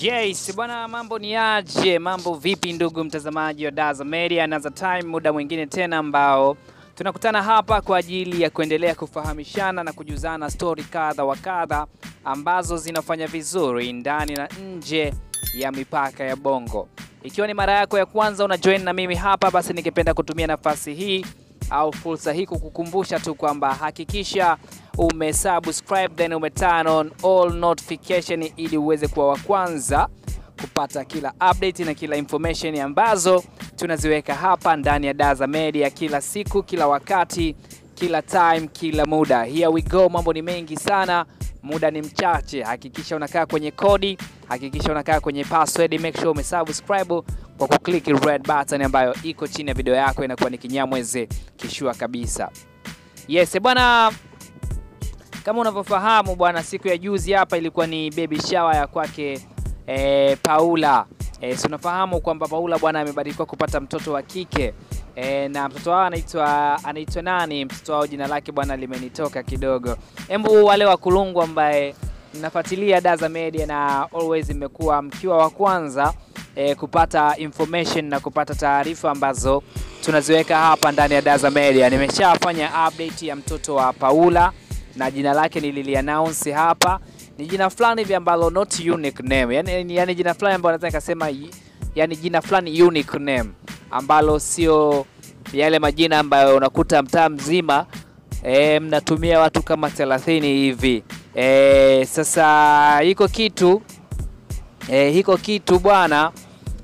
Yes, bwana mambo ni aje? Mambo vipi ndugu mtazamaji wa Daza Media, another time, muda mwingine tena ambao tunakutana hapa kwa ajili ya kuendelea kufahamishana na kujuzana stori kadha wa kadha ambazo zinafanya vizuri ndani na nje ya mipaka ya Bongo. Ikiwa ni mara yako ya kwanza una join na mimi hapa, basi ningependa kutumia nafasi hii au fursa hii kukukumbusha tu kwamba hakikisha umesubscribe then umeturn on all notification ili uweze kuwa wa kwanza kupata kila update na kila information ambazo tunaziweka hapa ndani ya Daza Media kila siku, kila wakati, kila time, kila muda. Here we go, mambo ni mengi sana, muda ni mchache. Hakikisha unakaa kwenye kodi, hakikisha unakaa kwenye password, make sure umesubscribe kwa kukliki red button ambayo iko chini ya video yako, inakuwa ni kinyamweze kishua kabisa. Yes bwana, kama unavyofahamu bwana, siku ya juzi hapa ilikuwa ni baby shower ya kwake e, Paula. E, si kwamba Paula bwana amebarikiwa kupata mtoto wa kike e, na mtoto wao anaitwa anaitwa nani? Mtoto wao jina lake bwana limenitoka kidogo. Embu wale wa Kulungu ambaye mnafuatilia Daza Media na always mmekuwa mkiwa wa kwanza e, kupata information na kupata taarifa ambazo tunaziweka hapa ndani ya Daza Media. Nimeshafanya update ya mtoto wa Paula na jina lake nililiannounce hapa. Ni jina fulani hivi ambalo not unique name, yani, yani jina fulani ambalo naweza nikasema yani jina fulani unique name ambalo sio yale majina ambayo unakuta mtaa mzima e, mnatumia watu kama 30 hivi. E, sasa hiko kitu e, hiko kitu bwana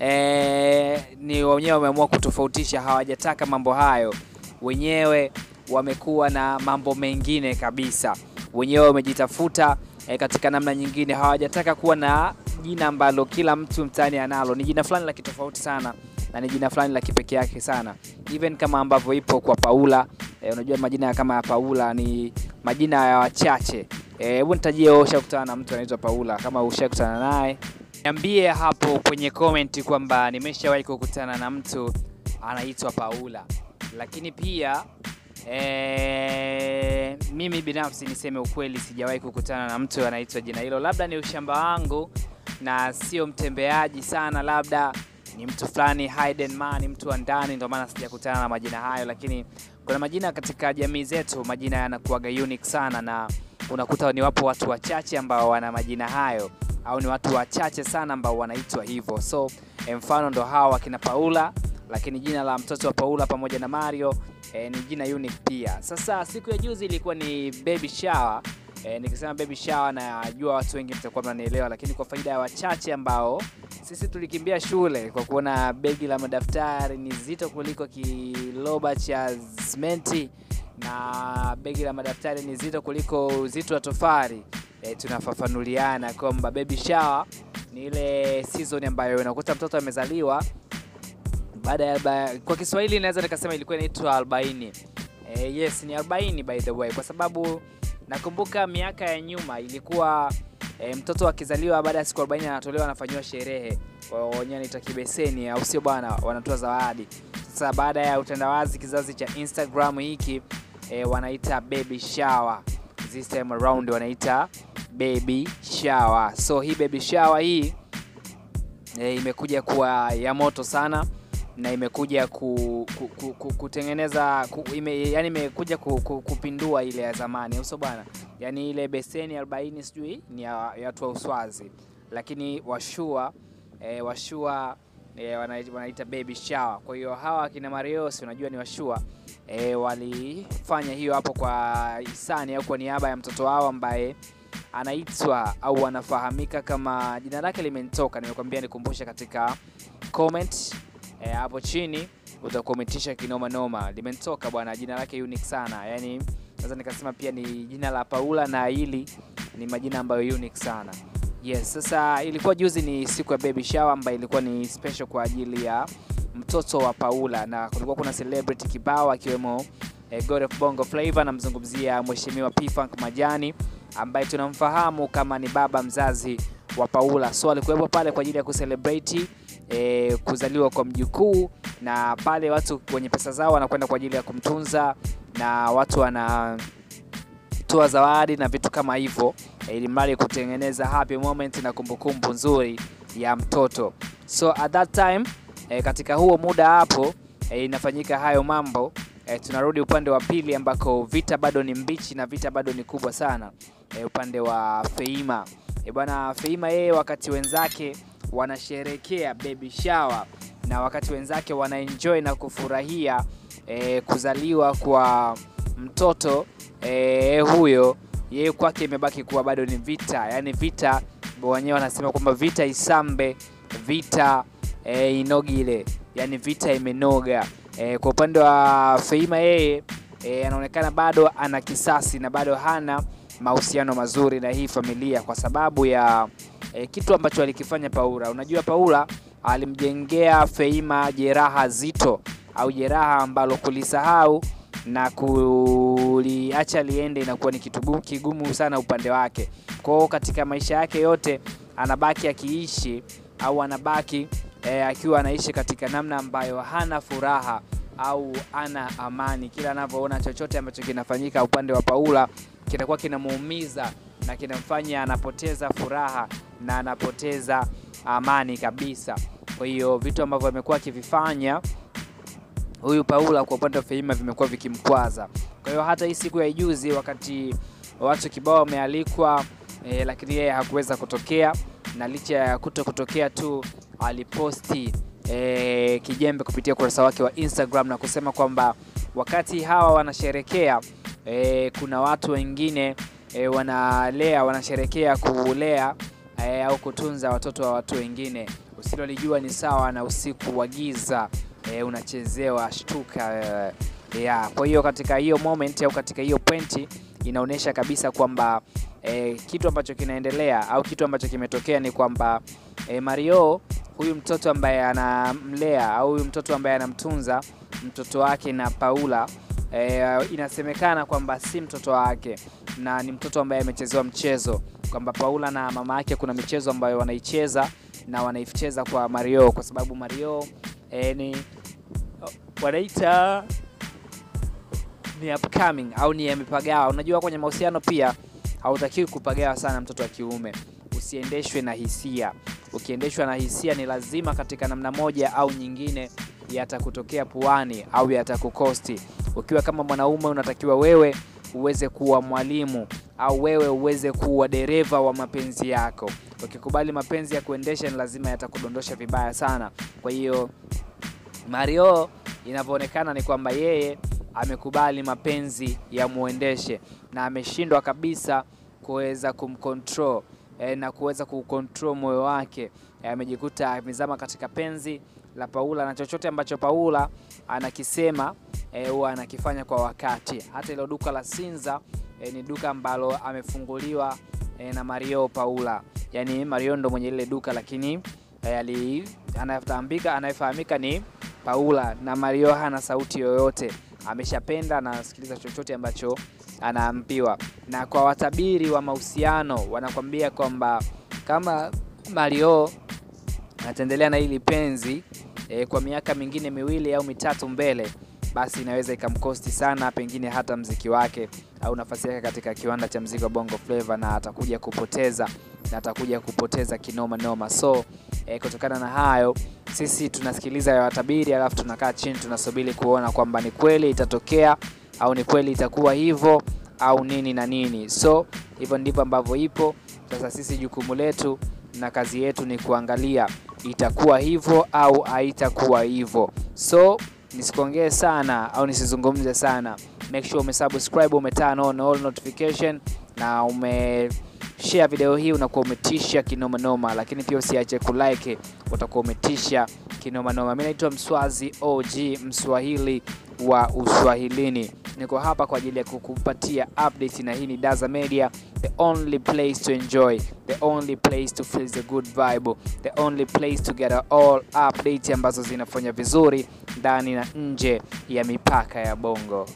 e, ni wenyewe wameamua kutofautisha, hawajataka mambo hayo. Wenyewe wamekuwa na mambo mengine kabisa, wenyewe wamejitafuta e, katika namna nyingine. Hawajataka kuwa na jina ambalo kila mtu mtaani analo. Ni jina fulani la kitofauti sana na ni jina fulani la kipekee yake sana, even kama ambavyo ipo kwa Paula. E, unajua majina kama ya Paula ni majina ya wachache. Hebu e, nitajie wewe ushakutana na mtu anaitwa Paula? Kama ushakutana naye, niambie hapo kwenye comment kwamba nimeshawahi kukutana na mtu anaitwa Paula, lakini pia E, mimi binafsi niseme ukweli, sijawahi kukutana na mtu anaitwa jina hilo. Labda ni ushamba wangu na sio mtembeaji sana, labda ni mtu fulani hidden mtu wa ndani, ndio maana sijakutana na majina hayo. Lakini kuna majina katika jamii zetu, majina yanakuwaga unique sana, na unakuta ni wapo watu wachache ambao wana majina hayo, au ni watu wachache sana ambao wanaitwa hivyo. So mfano ndo hawa wakina Paula lakini jina la mtoto wa Paula pamoja na Mario e, ni jina unique pia. Sasa siku ya juzi ilikuwa ni baby shower e, nikisema baby shower najua watu wengi mtakuwa mnanielewa, lakini kwa faida ya wachache ambao sisi tulikimbia shule kwa kuona begi la madaftari ni zito kuliko kiloba cha simenti na begi la madaftari ni zito kuliko uzito wa tofali e, tunafafanuliana kwamba baby shower ni ile season ambayo unakuta mtoto amezaliwa baada ya kwa Kiswahili naweza nikasema ilikuwa inaitwa 40. Eh, yes ni 40 by the way, kwa sababu nakumbuka miaka ya nyuma ilikuwa e, mtoto akizaliwa baada ya siku 40 anatolewa anafanyiwa sherehe, wenyewe anaita kibeseni, au sio bwana? Wanatoa zawadi. Sasa baada ya utandawazi kizazi cha Instagram hiki e, wanaita baby shower. This time around wanaita baby shower. So hii baby shower hii e, imekuja kuwa ya moto sana na imekuja ku, ku, ku, ku, kutengeneza ku, ime, yani imekuja ku, ku, kupindua ile ya zamani uso bwana, yani ile beseni 40 sijui ni ya watu wa Uswazi, lakini washua e, washua e, wanaita, wanaita baby shower. Kwa hiyo hawa akina Marios unajua ni washua e, walifanya hiyo hapo kwa hisani au kwa niaba ya mtoto wao ambaye anaitwa au anafahamika kama jina lake limenitoka, nimekwambia nikumbushe katika comment E, hapo chini utakomentisha kinoma noma, limenitoka bwana, jina lake unique sana, yani naweza nikasema pia ni jina la Paula na hili ni majina ambayo unique sana. Yes, sasa ilikuwa juzi ni siku ya baby shower ambayo ilikuwa ni special kwa ajili ya mtoto wa Paula, na kulikuwa kuna celebrity kibao akiwemo eh, God of Bongo Flava, namzungumzia Mheshimiwa P-Funk Majani ambaye tunamfahamu kama ni baba mzazi wa Paula. So alikuwepo pale kwa ajili ya kucelebrate eh, kuzaliwa kwa mjukuu, na pale watu wenye pesa zao wanakwenda kwa ajili ya kumtunza na watu wanatoa zawadi na vitu kama hivyo e, ili mradi kutengeneza happy moment na kumbukumbu nzuri ya mtoto. So at that time e, katika huo muda hapo e, inafanyika hayo mambo e, tunarudi upande wa pili ambako vita bado ni mbichi na vita bado ni kubwa sana e, upande wa Feima e, bwana Feima yeye wakati wenzake wanasherekea baby shower. Na wakati wenzake wanaenjoy na kufurahia e, kuzaliwa kwa mtoto e, huyo yeye kwake imebaki kuwa bado ni vita, yani vita wenyewe wanasema kwamba vita isambe, vita e, inogile, yani vita imenoga. E, kwa upande wa Feima yeye e, anaonekana bado ana kisasi na bado hana mahusiano mazuri na hii familia kwa sababu ya eh, kitu ambacho alikifanya Paula. Unajua Paula alimjengea Feima jeraha zito au jeraha ambalo kulisahau na kuliacha liende inakuwa ni kitu kigumu sana upande wake. Kwa hiyo katika maisha yake yote anabaki akiishi au anabaki e, akiwa anaishi katika namna ambayo hana furaha au ana amani. Kila anavyoona chochote ambacho kinafanyika upande wa Paula kinakuwa kinamuumiza na kinamfanya anapoteza furaha na anapoteza amani kabisa. Kwa hiyo vitu ambavyo amekuwa akivifanya huyu Paula kwa upande wa Fehima vimekuwa vikimkwaza. Kwa hiyo hata hii siku ya Ijuzi wakati watu kibao wamealikwa e, lakini yeye hakuweza kutokea, na licha ya kuto kutokea tu aliposti e, kijembe kupitia ukurasa wake wa Instagram na kusema kwamba wakati hawa wanasherekea e, kuna watu wengine e, wanalea wanasherekea kulea e, au kutunza watoto wa watu wengine. Usilolijua ni sawa na usiku wa giza e, unachezewa shtuka e, ya. Kwa hiyo katika hiyo moment au katika hiyo pointi inaonyesha kabisa kwamba e, kitu ambacho kinaendelea au kitu ambacho kimetokea ni kwamba e, Mario huyu mtoto ambaye anamlea au huyu mtoto ambaye anamtunza mtoto wake na Paula e, inasemekana kwamba si mtoto wake na ni mtoto ambaye amechezewa mchezo, kwamba Paula na mama yake kuna michezo ambayo wanaicheza na wanaicheza kwa Mario kwa sababu Mario e, ni wanaita ni upcoming au ni amepagawa. Unajua, kwenye mahusiano pia hautakiwi kupagawa sana mtoto wa kiume, usiendeshwe na hisia. Ukiendeshwa na hisia, ni lazima katika namna moja au nyingine yatakutokea puani au yatakukosti. Ukiwa kama mwanaume, unatakiwa wewe uweze kuwa mwalimu au wewe uweze kuwa dereva wa mapenzi yako. Ukikubali mapenzi ya kuendesha, ni lazima yatakudondosha vibaya sana. Kwa hiyo Mario inavyoonekana ni kwamba yeye amekubali mapenzi ya muendeshe na ameshindwa kabisa kuweza kumcontrol e, na kuweza kucontrol moyo wake e, amejikuta amezama katika penzi la Paula na chochote ambacho Paula anakisema huwa e, anakifanya kwa wakati. Hata ilo duka la Sinza e, ni duka ambalo amefunguliwa e, na Mario Paula, yaani Mario ndo mwenye ile duka lakini e, ali anatambika anayefahamika ni Paula na Mario hana sauti yoyote, ameshapenda na anasikiliza chochote ambacho anaambiwa. Na kwa watabiri wa mahusiano wanakwambia kwamba kama Mario ataendelea na hili penzi e, kwa miaka mingine miwili au mitatu mbele, basi inaweza ikamkosti sana, pengine hata mziki wake au nafasi yake katika kiwanda cha mziki wa Bongo Flava, na atakuja kupoteza na atakuja kupoteza kinoma noma. So e, kutokana na hayo sisi tunasikiliza ya watabiri, alafu tunakaa chini tunasubiri kuona kwamba ni kweli itatokea au ni kweli itakuwa hivyo au nini na nini. So hivyo ndivyo ambavyo ipo sasa. Sisi jukumu letu na kazi yetu ni kuangalia itakuwa hivyo au haitakuwa hivyo. So nisikuongee sana au nisizungumze sana, make sure umesubscribe, umeturn on all notification na ume share video hii, unakuwa umetisha kinoma noma, lakini pia usiache kulike, utakuwa umetisha kinoma noma. Mimi naitwa Mswazi OG, Mswahili wa Uswahilini. Niko hapa kwa ajili ya kukupatia update, na hii ni Daza Media, the only place to enjoy, the only place to feel the good vibe, the only place to get all update ambazo zinafanya vizuri ndani na nje ya mipaka ya Bongo.